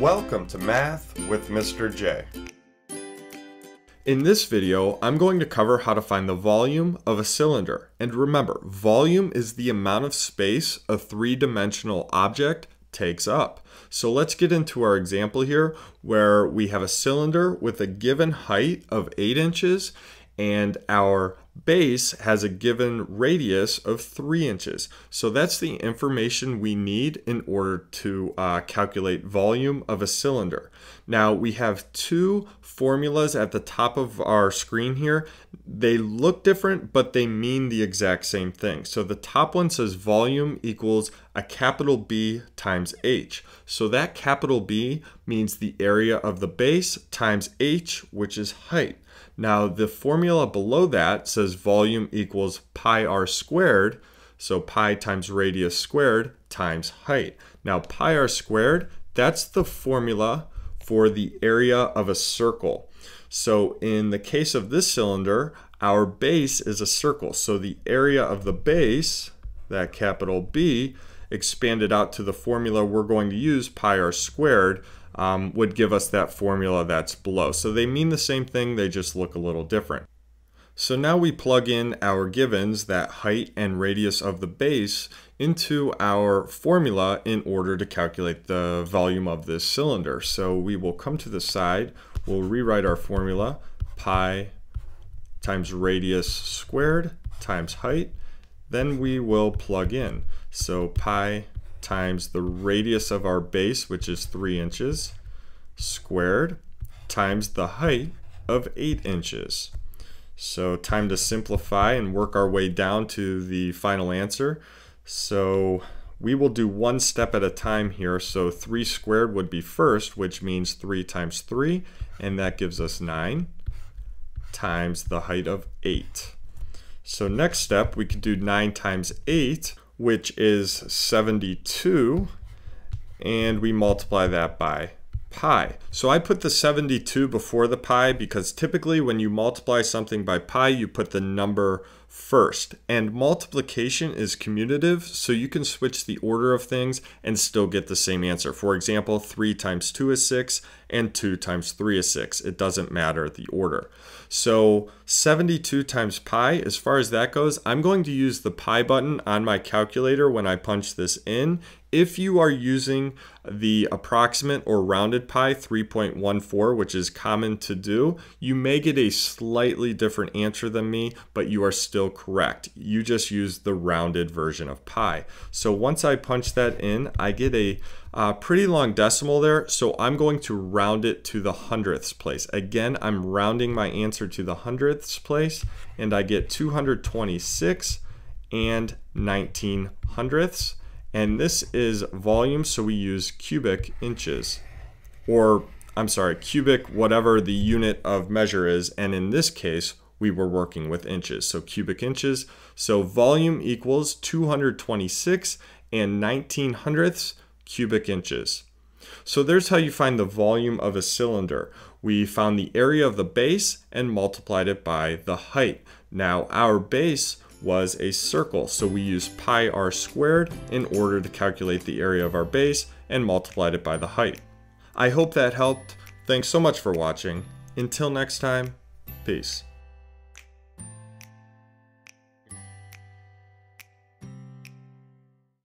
Welcome to Math with Mr. J. In this video, I'm going to cover how to find the volume of a cylinder. And remember, volume is the amount of space a three-dimensional object takes up. So let's get into our example here where we have a cylinder with a given height of 8 inches and our base has a given radius of 3 inches. So that's the information we need in order to uh, calculate volume of a cylinder. Now we have two formulas at the top of our screen here. They look different, but they mean the exact same thing. So the top one says volume equals a capital B times H. So that capital B means the area of the base times H, which is height. Now the formula below that says volume equals pi r squared, so pi times radius squared times height. Now pi r squared, that's the formula for the area of a circle. So in the case of this cylinder, our base is a circle. So the area of the base, that capital B, expanded out to the formula we're going to use, pi r squared, um, would give us that formula that's below. So they mean the same thing, they just look a little different. So now we plug in our givens, that height and radius of the base, into our formula in order to calculate the volume of this cylinder. So we will come to the side, we'll rewrite our formula, pi times radius squared times height, then we will plug in. So pi times the radius of our base, which is 3 inches, squared, times the height of 8 inches. So time to simplify and work our way down to the final answer. So we will do one step at a time here. So 3 squared would be first, which means 3 times 3, and that gives us 9 times the height of 8. So next step, we could do 9 times 8, which is 72, and we multiply that by pi. So I put the 72 before the pi because typically when you multiply something by pi, you put the number first. And multiplication is commutative, so you can switch the order of things and still get the same answer. For example, 3 times 2 is 6, and 2 times 3 is 6. It doesn't matter the order. So 72 times pi, as far as that goes, I'm going to use the pi button on my calculator when I punch this in. If you are using the approximate or rounded pi 3.14, which is common to do, you may get a slightly different answer than me, but you are still correct. You just use the rounded version of pi. So once I punch that in, I get a uh, pretty long decimal there, so I'm going to round it to the hundredths place. Again, I'm rounding my answer to the hundredths place, and I get 226 and 19 hundredths. And this is volume, so we use cubic inches. Or, I'm sorry, cubic, whatever the unit of measure is. And in this case, we were working with inches, so cubic inches. So volume equals 226 and 19 hundredths cubic inches. So there's how you find the volume of a cylinder. We found the area of the base and multiplied it by the height. Now our base was a circle, so we used pi r squared in order to calculate the area of our base and multiplied it by the height. I hope that helped. Thanks so much for watching. Until next time, peace.